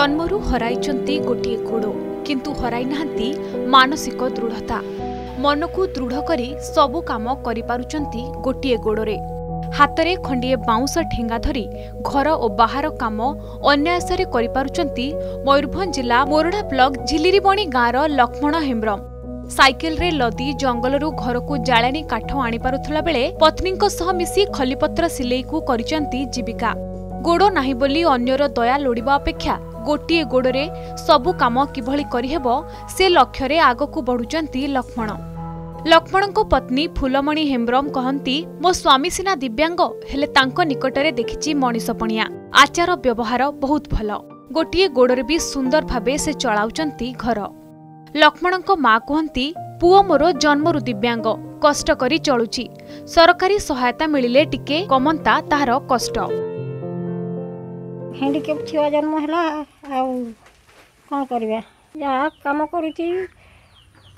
ଜନ୍ମରୁ ହରାଇଛନ୍ତି ଗୋଟିଏ ଗୋଡ଼ କିନ୍ତୁ ହରାଇ ନାହାନ୍ତି ମାନସିକ ଦୃଢ଼ତା। ମନକୁ ଦୃଢ଼ କରି ସବୁ କାମ କରିପାରୁଛନ୍ତି ଗୋଟିଏ ଗୋଡ଼ରେ। ହାତରେ ଖଣ୍ଡିଏ ବାଉଁଶ ଠେଙ୍ଗା ଧରି ଘର ଓ ବାହାର କାମ ଅନାୟାସରେ କରିପାରୁଛନ୍ତି ମୟୂରଭଞ୍ଜ ଜିଲ୍ଲା ମୋରଡ଼ା ବ୍ଲକ ଝିଲିରିବଣି ଗାଁର ଲକ୍ଷ୍ମଣ ହେମ୍ବ୍ରମ। ସାଇକେଲରେ ଲଦି ଜଙ୍ଗଲରୁ ଘରକୁ ଜାଳେଣୀ କାଠ ଆଣିପାରୁଥିଲା ବେଳେ ପତ୍ନୀଙ୍କ ସହ ମିଶି ଖଲିପତ୍ର ସିଲେଇକୁ କରିଛନ୍ତି ଜୀବିକା। ଗୋଡ଼ ନାହିଁ ବୋଲି ଅନ୍ୟର ଦୟା ଲୋଡ଼ିବା ଅପେକ୍ଷା ଗୋଟିଏ ଗୋଡ଼ରେ ସବୁ କାମ କିଭଳି କରିହେବ ସେ ଲକ୍ଷ୍ୟରେ ଆଗକୁ ବଢ଼ୁଛନ୍ତି ଲକ୍ଷ୍ମଣ। ଲକ୍ଷ୍ମଣଙ୍କ ପତ୍ନୀ ଫୁଲମଣି ହେମ୍ବ୍ରମ କହନ୍ତି ମୋ ସ୍ୱାମୀ ସିନା ଦିବ୍ୟାଙ୍ଗ ହେଲେ ତାଙ୍କ ନିକଟରେ ଦେଖିଛି ମଣିଷପଣିଆ। ଆଚାର ବ୍ୟବହାର ବହୁତ ଭଲ। ଗୋଟିଏ ଗୋଡ଼ରେ ବି ସୁନ୍ଦର ଭାବେ ସେ ଚଳାଉଛନ୍ତି ଘର। ଲକ୍ଷ୍ମଣଙ୍କ ମା କୁହନ୍ତି ପୁଅ ମୋର ଜନ୍ମରୁ ଦିବ୍ୟାଙ୍ଗ କଷ୍ଟ କରି ଚଳୁଛି। ସରକାରୀ ସହାୟତା ମିଳିଲେ ଟିକେ କମନ୍ତା ତାହାର କଷ୍ଟ। ହ୍ୟାଣ୍ଡିକ୍ୟାପ୍ ଛୁଆ ଜନ୍ମ ହେଲା ଆଉ କ'ଣ କରିବା? ଯାହା କାମ କରୁଛି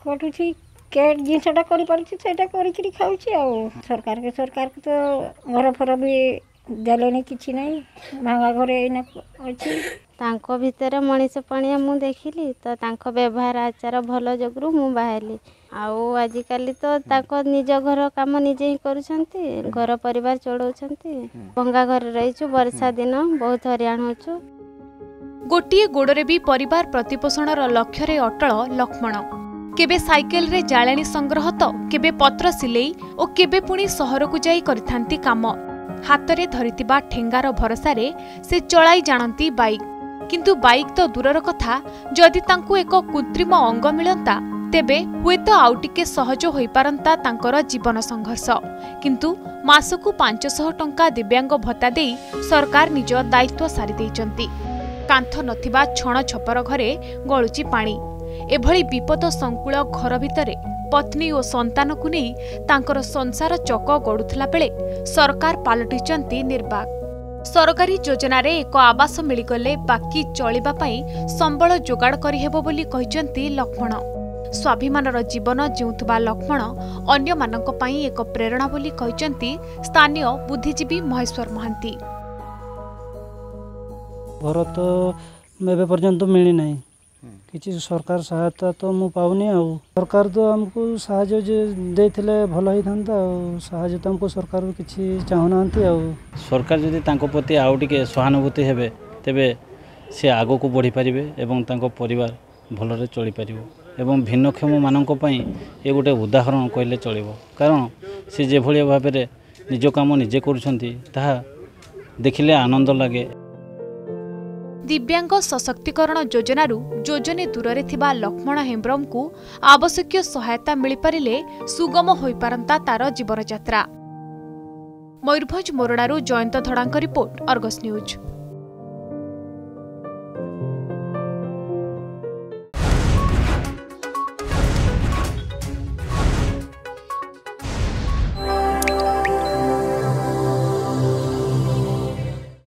କରୁଛି କେ ଜିନିଷଟା କରିପାରୁଛି ସେଇଟା କରିକିରି ଖାଉଛି ଆଉ। ସରକାରକୁ ସରକାରକୁ ତ ଘର ଫର ବି ଦେଲେନି କିଛି ନାହିଁ। ଭାଙ୍ଗା ଘର ଏଇନା ଅଛି। ତାଙ୍କ ଭିତରେ ମଣିଷ ପଣିଆ ମୁଁ ଦେଖିଲି ତ ତାଙ୍କ ବ୍ୟବହାର ଆଚାର ଭଲ ଯୋଗୁରୁ ମୁଁ ବାହାରିଲି। ଆଉ ଆଜିକାଲି ତ ତାଙ୍କ ନିଜ ଘର କାମ ନିଜେ ହିଁ କରୁଛନ୍ତି ଘର ପରିବାର ଚଳଉଛନ୍ତି। ଭଙ୍ଗା ଘରେ ରହିଛୁ ବର୍ଷା ଦିନ ବହୁତ ହଇରାଣ ହେଉଛୁ। ଗୋଟିଏ ଗୋଡ଼ରେ ବି ପରିବାର ପ୍ରତିପୋଷଣର ଲକ୍ଷ୍ୟରେ ଅଟଳ ଲକ୍ଷ୍ମଣ। କେବେ ସାଇକେଲରେ ଜାଳେଣୀ ସଂଗ୍ରହ ତ କେବେ ପତ୍ର ସିଲେଇ ଓ କେବେ ପୁଣି ସହରକୁ ଯାଇ କରିଥାନ୍ତି କାମ। ହାତରେ ଧରିଥିବା ଠେଙ୍ଗାର ଭରସାରେ ସେ ଚଳାଇ ଜାଣନ୍ତି ବାଇକ୍। କିନ୍ତୁ ବାଇକ୍ ତ ଦୂରର କଥା। ଯଦି ତାଙ୍କୁ ଏକ କୃତ୍ରିମ ଅଙ୍ଗ ମିଳନ୍ତା ତେବେ ହୁଏତ ଆଉ ଟିକେ ସହଜ ହୋଇପାରନ୍ତା ତାଙ୍କର ଜୀବନ ସଂଘର୍ଷ। କିନ୍ତୁ ମାସକୁ ପାଞ୍ଚଶହ ଟଙ୍କା ଦିବ୍ୟାଙ୍ଗ ଭତ୍ତା ଦେଇ ସରକାର ନିଜ ଦାୟିତ୍ୱ ସାରି ଦେଇଛନ୍ତି। କାନ୍ଥ ନଥିବା ଛଣ ଛପର ଘରେ ଗଳୁଛି ପାଣି। ଏଭଳି ବିପଦ ସଂକୁଳ ଘର ଭିତରେ ପତ୍ନୀ ଓ ସନ୍ତାନକୁ ନେଇ ତାଙ୍କର ସଂସାର ଚକ ଗଡୁଥିଲା ବେଳେ ସରକାର ପାଲଟିଛନ୍ତି ନିର୍ବାକ। ସରକାରୀ ଯୋଜନାରେ ଏକ ଆବାସ ମିଳିଗଲେ ବାକି ଚଳିବା ପାଇଁ ସମ୍ବଳ ଯୋଗାଡ଼ କରିହେବ ବୋଲି କହିଛନ୍ତି ଲକ୍ଷ୍ମଣ। ସ୍ୱାଭିମାନର ଜୀବନ ଜିଉଁଥିବା ଲକ୍ଷ୍ମଣ ଅନ୍ୟମାନଙ୍କ ପାଇଁ ଏକ ପ୍ରେରଣା ବୋଲି କହିଛନ୍ତି ସ୍ଥାନୀୟ ବୁଦ୍ଧିଜୀବୀ ମହେଶ୍ୱର ମହାନ୍ତି। ଘର ତ ଏବେ ପର୍ଯ୍ୟନ୍ତ ମିଳିନାହିଁ। କିଛି ସରକାର ସହାୟତା ତ ମୁଁ ପାଉନି ଆଉ। ସରକାର ତ ଆମକୁ ସାହାଯ୍ୟ ଯେ ଦେଇଥିଲେ ଭଲ ହେଇଥାନ୍ତା ଆଉ ସାହାଯ୍ୟ ତ ଆମକୁ ସରକାର କିଛି ଚାହୁଁନାହାନ୍ତି ଆଉ। ସରକାର ଯଦି ତାଙ୍କ ପ୍ରତି ଆଉ ଟିକେ ସହାନୁଭୂତି ହେବେ ତେବେ ସେ ଆଗକୁ ବଢ଼ିପାରିବେ ଏବଂ ତାଙ୍କ ପରିବାର ଭଲରେ ଚଳିପାରିବ ଏବଂ ଭିନ୍ନକ୍ଷମମାନଙ୍କ ପାଇଁ ଏ ଗୋଟେ ଉଦାହରଣ କହିଲେ ଚଳିବ। କାରଣ ସେ ଯେଭଳି ଭାବରେ ନିଜ କାମ ନିଜେ କରୁଛନ୍ତି ତାହା ଦେଖିଲେ ଆନନ୍ଦ ଲାଗେ। ଦିବ୍ୟାଙ୍ଗ ସଶକ୍ତିକରଣ ଯୋଜନାରୁ ଯୋଜନେ ଦୂରରେ ଥିବା ଲକ୍ଷ୍ମଣ ହେମ୍ବ୍ରମଙ୍କୁ ଆବଶ୍ୟକୀୟ ସହାୟତା ମିଳିପାରିଲେ ସୁଗମ ହୋଇପାରନ୍ତା ତାର ଜୀବନଯାତ୍ରା। ମୟୂରଭଞ୍ଜ ମୋରଡ଼ାରୁ ଜୟନ୍ତ ଧଡ଼ାଙ୍କ ରିପୋର୍ଟ ଅର୍ଗସ୍ ନ୍ୟୁଜ୍।